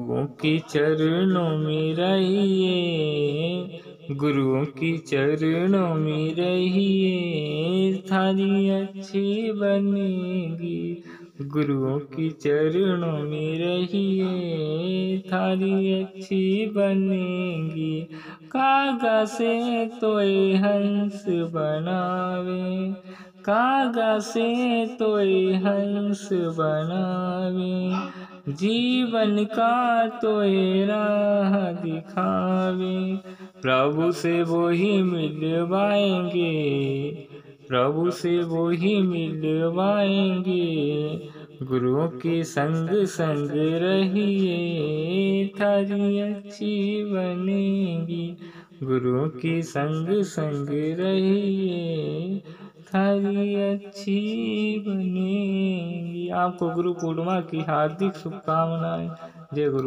गुरुओं की चरणों में रहिए, गुरुओं की चरणों में रहिए थारी अच्छी बनेगी। गुरुओं की चरणों में रहिए थारी अच्छी बनेगी। कागा से तो हंस बनावे कागा से तो हंस बनावे। जीवन का तो राह दिखावे। प्रभु से वो ही मिलवाएँगे। प्रभु से वो ही मिलवाएँगे। गुरुओं के संग संग रहिए, थारी अच्छी बनेगी। गुरु के संग संग रहिए, थारी अच्छी बनेगी। आपको गुरु पूर्णिमा की हार्दिक शुभकामनाएँ। जय गुरु।